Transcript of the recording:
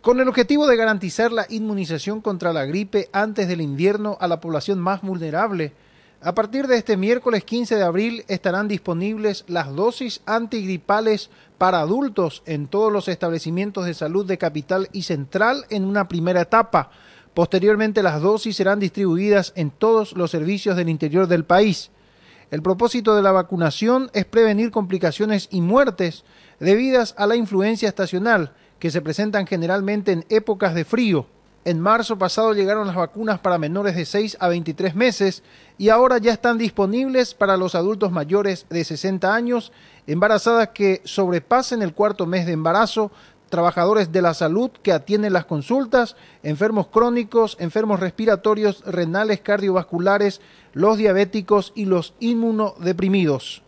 Con el objetivo de garantizar la inmunización contra la gripe antes del invierno a la población más vulnerable, a partir de este miércoles 15 de abril estarán disponibles las dosis antigripales para adultos en todos los establecimientos de salud de capital y central en una primera etapa. Posteriormente las dosis serán distribuidas en todos los servicios del interior del país. El propósito de la vacunación es prevenir complicaciones y muertes debidas a la influencia estacional que se presentan generalmente en épocas de frío. En marzo pasado llegaron las vacunas para menores de 6 a 23 meses y ahora ya están disponibles para los adultos mayores de 60 años, embarazadas que sobrepasen el cuarto mes de embarazo, trabajadores de la salud que atienden las consultas, enfermos crónicos, enfermos respiratorios, renales, cardiovasculares, los diabéticos y los inmunodeprimidos.